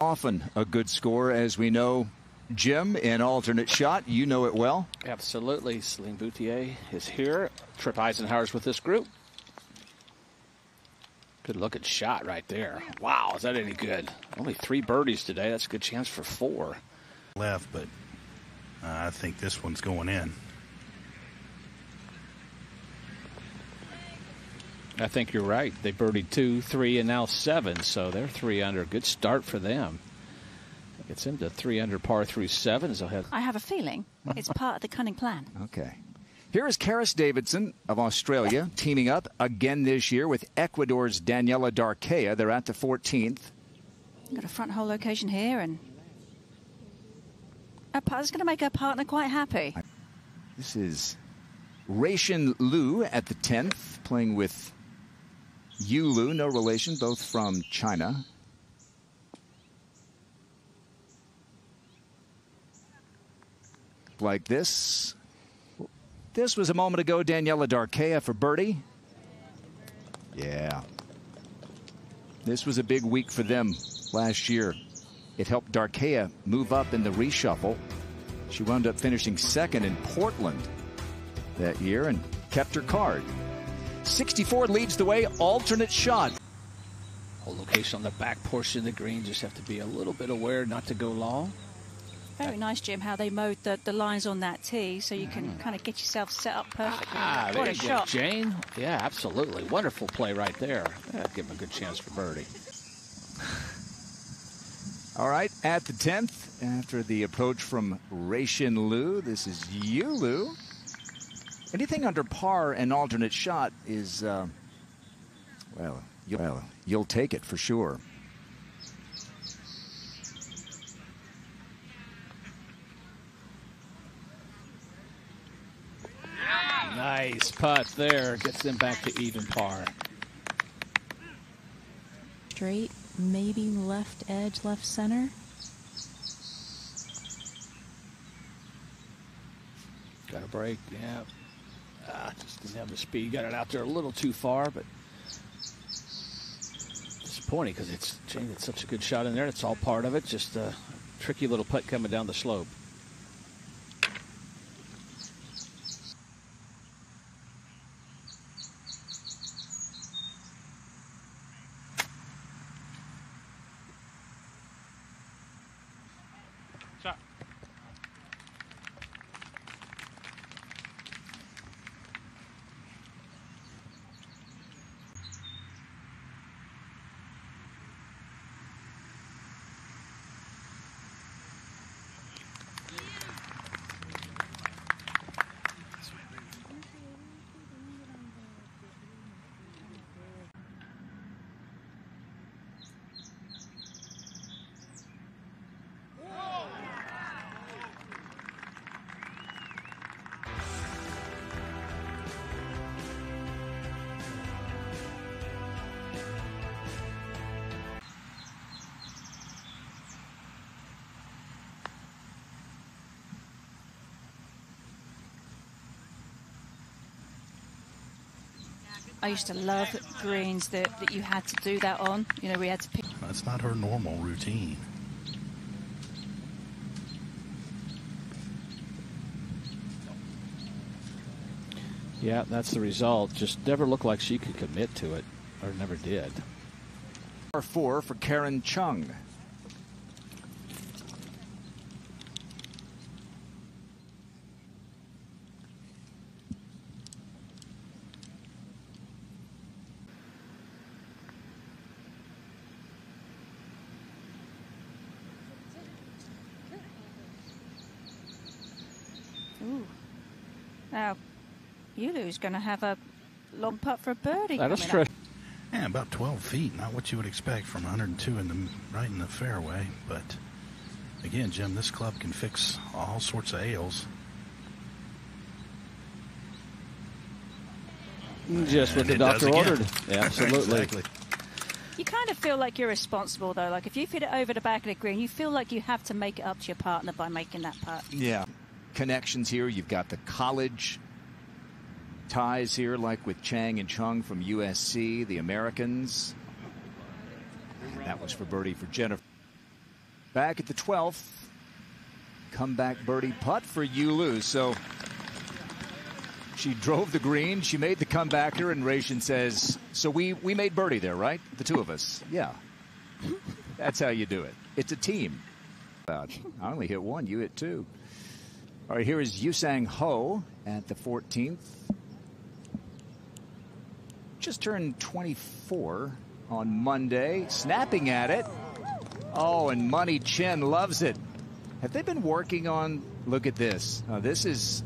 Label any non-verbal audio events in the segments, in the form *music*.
Often a good score, as we know. Jim, in alternate shot, you know it well. Absolutely. Celine Boutier is here. Trip Isenhour's with this group. Good looking shot right there. Wow, is that any good? Only three birdies today. That's a good chance for four. Left, but uh, I think this one's going in. I think you're right. They birdied two, three, and now seven, so they're three under. Good start for them. Gets them to three under par through seven. So have I have a feeling it's part of the cunning plan. *laughs* Okay. Here is Karis Davidson of Australia teaming up again this year with Ecuador's Daniela Darquea. They're at the 14th. Got a front hole location here, and a putter's going to make her partner quite happy. This is Ruixin Liu at the 10th, playing with Yu Liu, no relation, both from China. Like this. This was a moment ago, Daniela Darquea for birdie. Yeah. This was a big week for them last year. It helped Darquea move up in the reshuffle. She wound up finishing second in Portland that year and kept her card. 64 leads the way, alternate shot. Hole location on the back portion of the green. Just have to be a little bit aware not to go long. Very nice, Jim, how they mowed the, the lines on that tee so you can kind of get yourself set up perfectly. Ah, what there a you go, shot. Jane. Yeah, absolutely. Wonderful play right there. Yeah, give him a good chance for birdie. *laughs* All right, at the 10th, after the approach from Ruixin Liu, this is Yu Liu. Anything under par and alternate shot is, uh, well, you'll, well, you'll take it for sure. Nice putt there. Gets them back to even par. Straight, maybe left edge, left center. Got a break. Yeah. Ah, just didn't have the speed. Got it out there a little too far, but disappointing because it's. It's such a good shot in there. It's all part of it. Just a tricky little putt coming down the slope. I used to love greens that, that you had to do that on. You know, we had to pick. That's not her normal routine. Yeah, that's the result. Just never looked like she could commit to it, or never did. Par four for Karen Chung. Now, Yu Liu's going to have a long putt for a birdie. That is coming true. up. Yeah, about 12 feet. Not what you would expect from 102 in the right in the fairway. But again, Jim, this club can fix all sorts of ails. Just what the doctor ordered. *laughs* Yeah, absolutely. exactly. You kind of feel like you're responsible, though. Like if you fit it over the back of the green, you feel like you have to make it up to your partner by making that putt. Yeah. Connections here. You've got the college ties here, like with Chang and Chung from USC, the Americans. That was for birdie for Jennifer. Back at the 12th. Comeback birdie putt for Yu Liu. So she drove the green. She made the comebacker, and Ruixin says, "So we we made birdie there, right? The two of us. Yeah, that's how you do it. It's a team." I only hit one. You hit two. All right, here is Yu-Sang Hou at the 14th. Just turned 24 on Monday, snapping at it. Oh, and Money Chen loves it. Have they been working on? Look at this. Oh, this is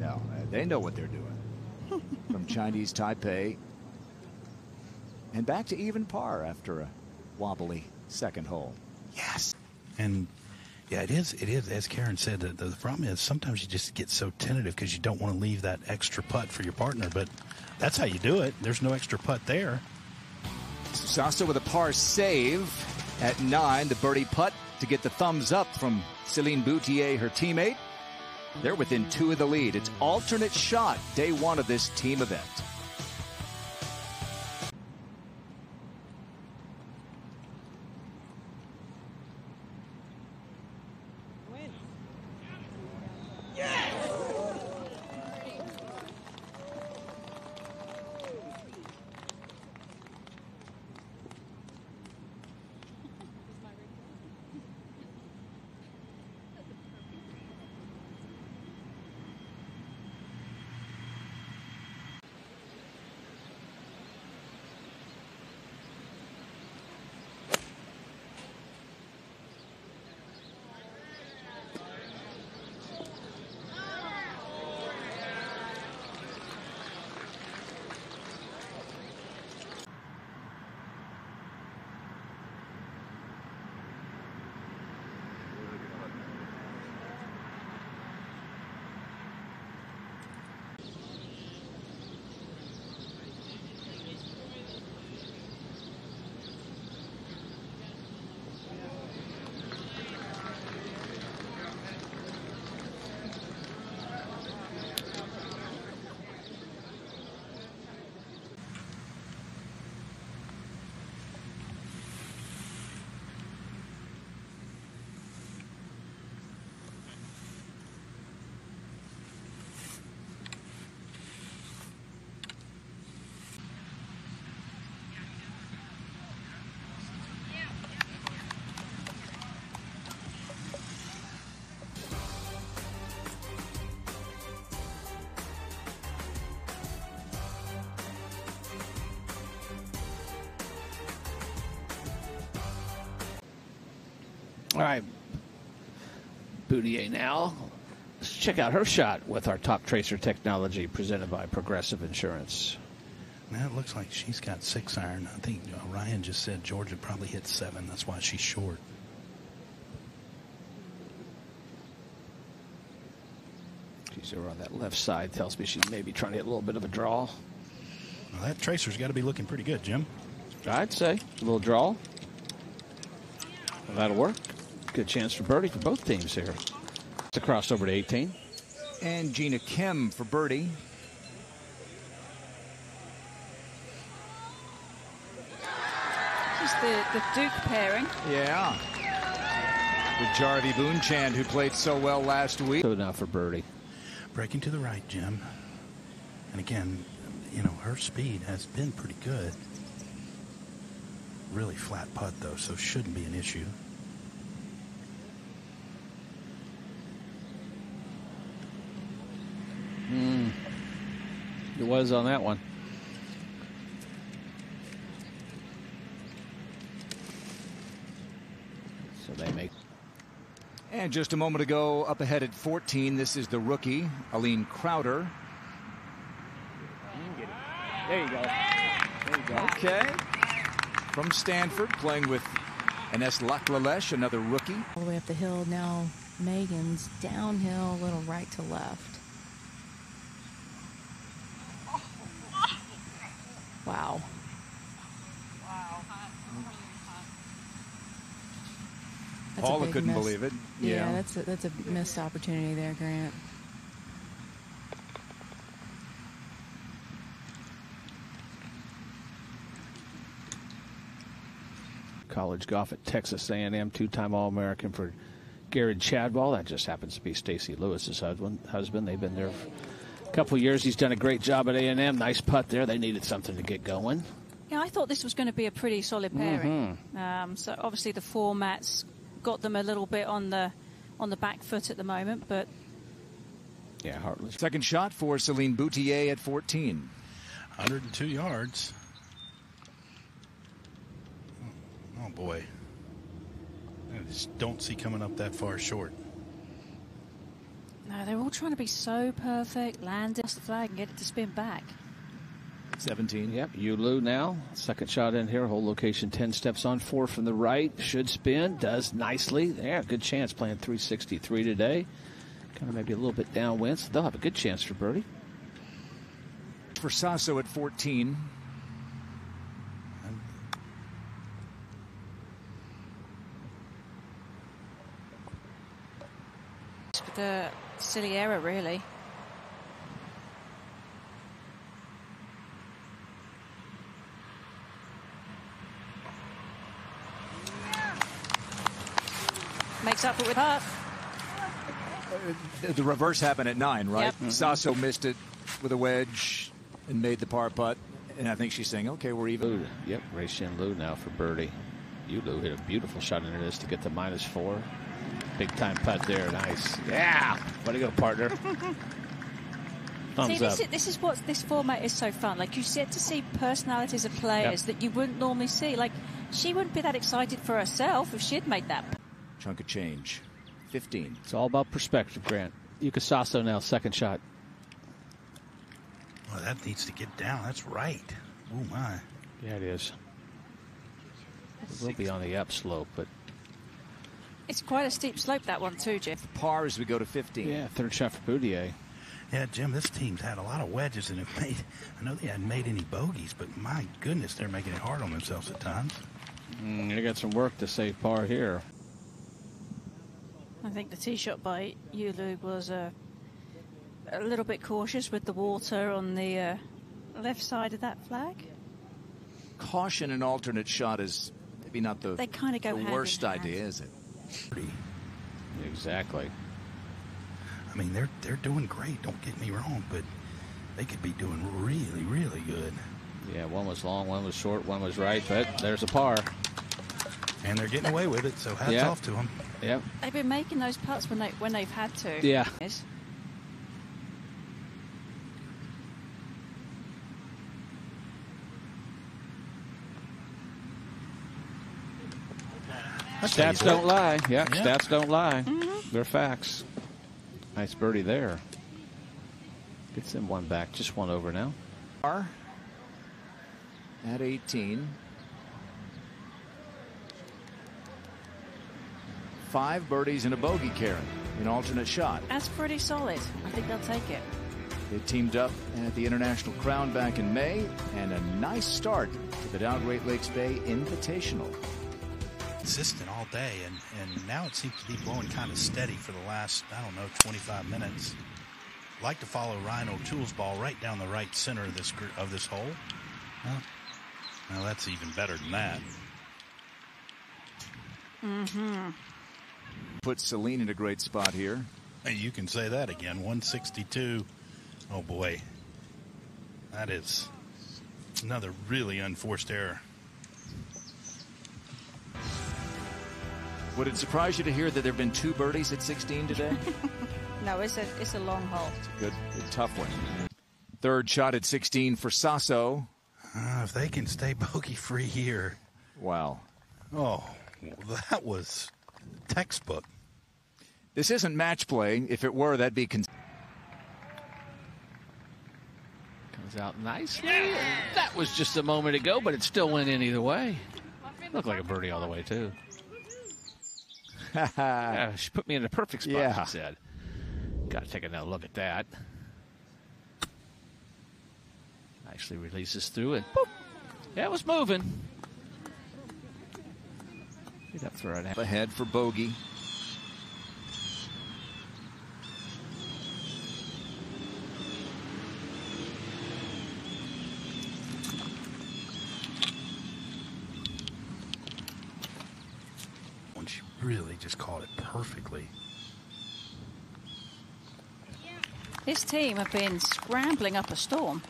no. They know what they're doing. *laughs* From Chinese Taipei, and back to even par after a wobbly second hole. Yes. And yeah, it is. It is. As Karen said, the, the problem is sometimes you just get so tentative because you don't want to leave that extra putt for your partner. But that's how you do it. There's no extra putt there. Saso with a par save at nine. The birdie putt to get the thumbs up from Celine Boutier, her teammate. They're within two of the lead. It's alternate shot, day one of this team event. All right. Boutier now. Let's check out her shot with our top tracer technology presented by Progressive Insurance. Now it looks like she's got six iron. I think Ryan just said Georgia probably hit seven. That's why she's short. She's over on that left side. Tells me she's maybe trying to hit a little bit of a draw. Well, that tracer's got to be looking pretty good, Jim. I'd say a little draw. That'll work. Good chance for birdie for both teams here. It's a crossover to 18. And Gina Kim for birdie. Just the, the Duke pairing. Yeah. With Jaravee Boonchant, who played so well last week. Good enough for birdie. Breaking to the right, Jim. And again, you know, her speed has been pretty good. Really flat putt, though, so shouldn't be an issue. It was on that one. So they make. And just a moment ago, up ahead at 14, this is the rookie, Aline Krauter. There you go. There you go. Okay. From Stanford, playing with Ines Laklalech, another rookie. All the way up the hill. Now Megan's downhill, a little right to left. Wow. That's Paula couldn't miss. believe it. Yeah, Yeah. that's a, that's a missed opportunity there, Grant. college golf at Texas A&M, two-time All-American for Gerrod Chadwell. That just happens to be Stacy Lewis's husband. Husband. They've been there couple of years. He's done a great job at A&M. Nice putt there. They needed something to get going. Yeah, I thought this was going to be a pretty solid pairing. Mm-hmm. Um, so obviously the formats got them a little bit on the on the back foot at the moment, but Yeah, Heartless. Second shot for Celine Boutier at 14. 102 yards. Oh boy. I just don't see coming up that far short. No, they're all trying to be so perfect, land it off the flag and get it to spin back. 17. Yep, Yu Liu now. Second shot in here. Hole location 10 steps on. Four from the right. Should spin. Does nicely. Yeah, good chance playing 363 today. Kind of maybe a little bit downwind. So they'll have a good chance for birdie. For Saso at 14. The silly error, really. Makes up for it with putt. The reverse happened at nine, right? Yep. Mm-hmm. Saso missed it with a wedge and made the par putt. And I think she's saying, okay, we're even. Yep, Ruixin Liu now for birdie. Yu Liu hit a beautiful shot into this to get to minus four. Big time putt there. Nice. Yeah. Way to go, partner. *laughs* Thumbs See, up. this is, this is what this format is so fun. Like you get to see personalities of players Yep. that you wouldn't normally see. Like she wouldn't be that excited for herself if she'd made that. Chunk of change. 15. It's all about perspective, Grant. Yuka Saso now, second shot. Well, that needs to get down. That's right. Oh my. Yeah, it is. It will be on the upslope, but It's quite a steep slope that one too, Jeff. Par as we go to 15. yeah, third shot for Boutier. Yeah, Jim, this team's had a lot of wedges and have made. I know they hadn't made any bogeys, but my goodness, they're making it hard on themselves at times. Mm, they got some work to save par here. I think the tee shot by Yu Liu was uh, a little bit cautious with the water on the uh, left side of that flag. Caution an alternate shot is maybe not the, They kinda go the hand worst hand. idea, is it? Exactly. I mean, they're they're doing great. Don't get me wrong, but they could be doing really, really good. Yeah, one was long, one was short, one was right, but there's a par. And they're getting away with it, so hats Yeah. off to them. Yep. They've been making those putts when they when they've had to. Yeah. Yes. Stats don't lie. Yep, Yeah. stats don't lie. They're facts. Nice birdie there. Gets them one back, just one over now. Par at 18. Five birdies and a bogey, Karen. An alternate shot. That's pretty solid. I think they'll take it. They teamed up at the International Crown back in May, and a nice start to the Dow Great Lakes Bay Invitational. Consistent all day, and, and now it seems to be blowing kind of steady for the last, I don't know, 25 minutes. Like to follow Ryan O'Toole's ball right down the right center of this of this hole. Well, now that's even better than that. Mm-hmm. put Celine in a great spot here. Hey, you can say that again. 162. Oh boy, that is another really unforced error. Would it surprise you to hear that there have been two birdies at 16 today? *laughs* No, it's a it's a long hole. Good, good, tough one. Third shot at 16 for Saso. Uh, if they can stay bogey free here, Wow. oh, that was textbook. This isn't match play. If it were, that'd be. Con- Comes out nicely. That was just a moment ago, but it still went in either way. Looked like a birdie all the way, too. *laughs* Yeah, she put me in the perfect spot, Yeah. she said. Got to take another look at that. Nicely releases through and boop. Yeah, it was moving. Get up for it. ahead for bogey. Just caught it perfectly. This team have been scrambling up a storm.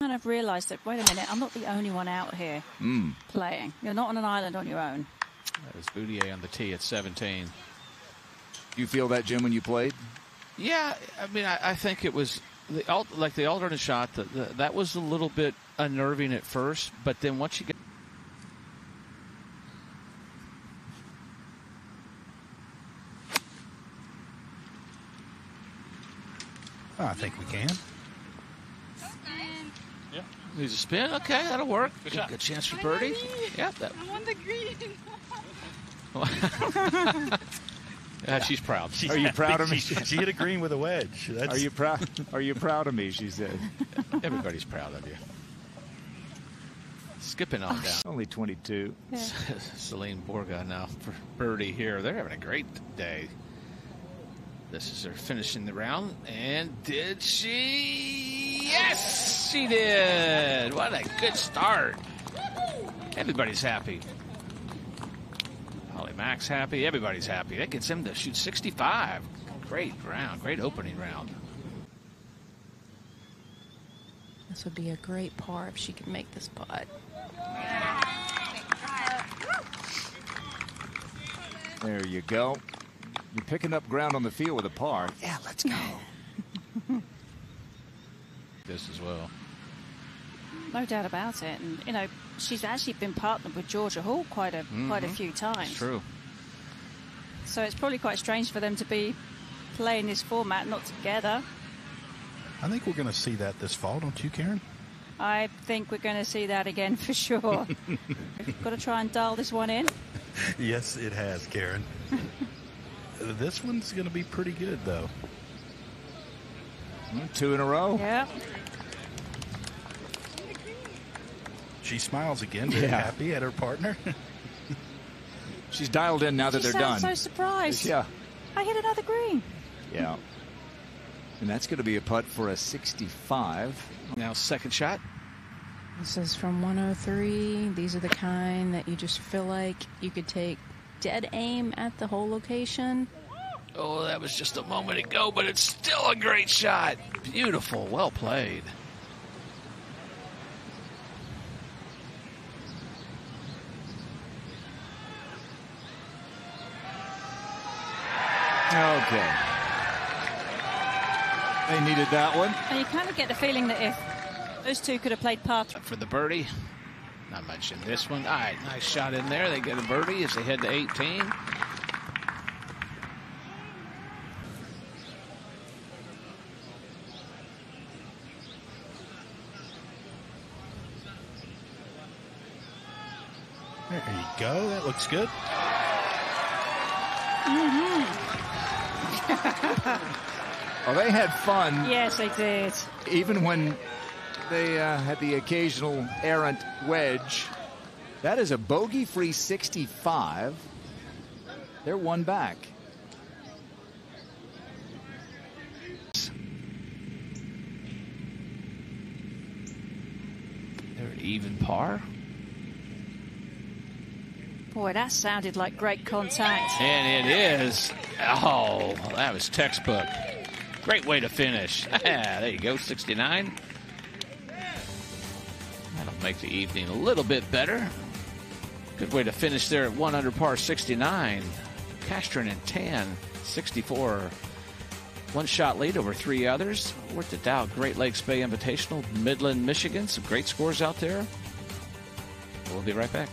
And I've realised that, wait a minute, I'm not the only one out here hmm. playing. You're not on an island on your own. That was Boutier on the tee at 17. You feel that, Jim, when you played? Yeah, I mean, I, I think it was the like the alternate shot. The, the, that was a little bit unnerving at first, but then once you get I think we can. Yeah. Needs a spin. Okay, that'll work. Good, good chance for birdie. Yeah, that. I'm on the green. *laughs* Yeah, she's proud. Are you proud of me? *laughs* She, she hit a green with a wedge. That's, Are you proud? Are you proud of me? She said. *laughs* Everybody's proud of you. Skipping on down. Only 22. Yeah. Celine Boutier now for birdie here. They're having a great day. This is her finishing the round. And did she? Yes, she did. What a good start. Everybody's happy. Holly Mack's happy. Everybody's happy. That gets him to shoot 65. Great round. Great opening round. This would be a great par if she could make this putt. There you go. You're picking up ground on the field with a par. Yeah, let's go. *laughs* This as well. No doubt about it. And, you know, she's actually been partnered with Georgia Hall quite a, mm-hmm. quite a few times. It's true. So it's probably quite strange for them to be playing this format, not together. I think we're going to see that this fall, don't you, Karen? I think we're going to see that again *laughs* for sure. *laughs* Got to try and dial this one in. Yes, it has, Karen. This one's going to be pretty good, though. Hmm, two in a row. Yeah. She smiles again, very Yeah. happy at her partner. *laughs* She's dialed in now that she they're done. sounds so surprised. Yeah. I hit another green. Yeah. And that's going to be a putt for a 65. Now, second shot. This is from 103. These are the kind that you just feel like you could take dead aim at the hole location. Oh, that was just a moment ago, but it's still a great shot. Beautiful. Well played. Okay. They needed that one. And you kind of get the feeling that if those two could have played par For the birdie. Not much in this one. All right, nice shot in there. They get a birdie as they head to 18. There you go. That looks good. Mhm. *laughs* Well, they had fun yes, they did. even when they uh, had the occasional errant wedge. That is a bogey free 65. They're one back. They're at even par. Boy, that sounded like great contact. And it is. Oh, that was textbook. Great way to finish. *laughs* Ah, there you go, 69. That'll make the evening a little bit better. Good way to finish there at 1 under par 69. Castren and Tan, 64. One shot lead over three others. We're at the Dow Great Lakes Bay Invitational, Midland, Michigan. Some great scores out there. We'll be right back.